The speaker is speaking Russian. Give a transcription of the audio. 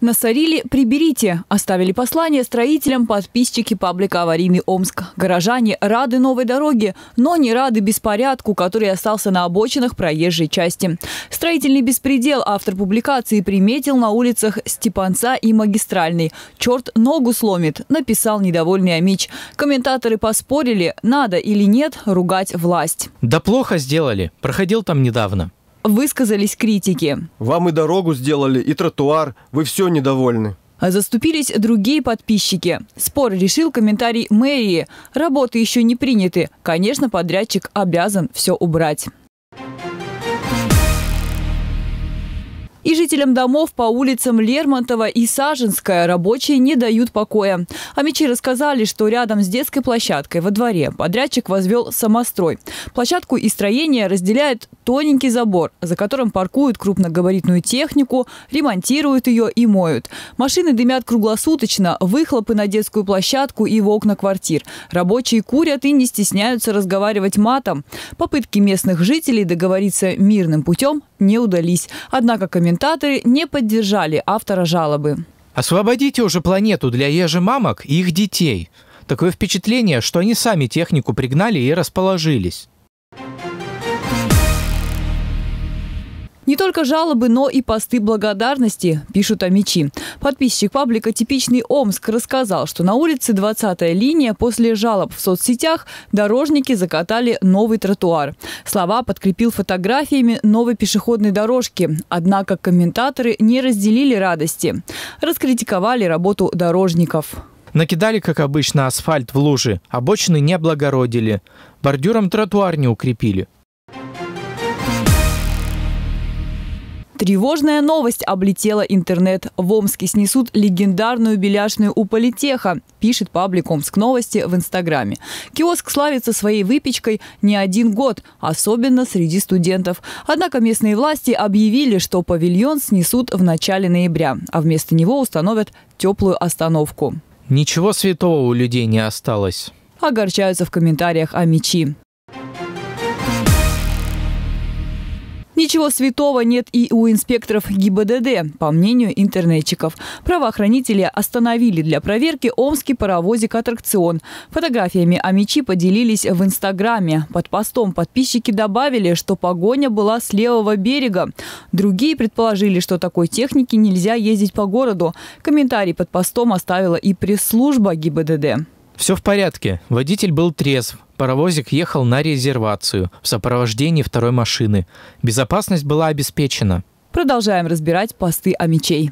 Насорили «Приберите». Оставили послание строителям подписчики паблика «Аварийный Омск». Горожане рады новой дороге, но не рады беспорядку, который остался на обочинах проезжей части. Строительный беспредел автор публикации приметил на улицах Степанца и Магистральный. «Черт ногу сломит», написал недовольный Амич. Комментаторы поспорили, надо или нет ругать власть. Да плохо сделали. Проходил там недавно высказались критики. Вам и дорогу сделали, и тротуар. Вы все недовольны. Заступились другие подписчики. Спор решил комментарий мэрии. Работы еще не приняты. Конечно, подрядчик обязан все убрать. И жителям домов по улицам Лермонтова и Саженская рабочие не дают покоя. А мечи рассказали, что рядом с детской площадкой во дворе подрядчик возвел самострой. Площадку и строение разделяет тоненький забор, за которым паркуют крупногабаритную технику, ремонтируют ее и моют. Машины дымят круглосуточно, выхлопы на детскую площадку и в окна квартир. Рабочие курят и не стесняются разговаривать матом. Попытки местных жителей договориться мирным путем не удались. Однако комментаторы не поддержали автора жалобы. Освободите уже планету для ежемамок и их детей. Такое впечатление, что они сами технику пригнали и расположились. Не только жалобы, но и посты благодарности, пишут Амичи. Подписчик паблика «Типичный Омск» рассказал, что на улице 20-я линия после жалоб в соцсетях дорожники закатали новый тротуар. Слова подкрепил фотографиями новой пешеходной дорожки. Однако комментаторы не разделили радости. Раскритиковали работу дорожников. Накидали, как обычно, асфальт в лужи, обочины не облагородили, бордюром тротуар не укрепили. Тревожная новость облетела интернет. В Омске снесут легендарную беляшную у Политеха, пишет паблик Омск Новости в Инстаграме. Киоск славится своей выпечкой не один год, особенно среди студентов. Однако местные власти объявили, что павильон снесут в начале ноября, а вместо него установят теплую остановку. Ничего святого у людей не осталось. Огорчаются в комментариях о Ничего святого нет и у инспекторов ГИБДД, по мнению интернетчиков. Правоохранители остановили для проверки омский паровозик-аттракцион. Фотографиями о мечи поделились в Инстаграме. Под постом подписчики добавили, что погоня была с левого берега. Другие предположили, что такой технике нельзя ездить по городу. Комментарий под постом оставила и пресс-служба ГИБДД. Все в порядке. Водитель был трезв. Паровозик ехал на резервацию в сопровождении второй машины. Безопасность была обеспечена. Продолжаем разбирать посты о мечей.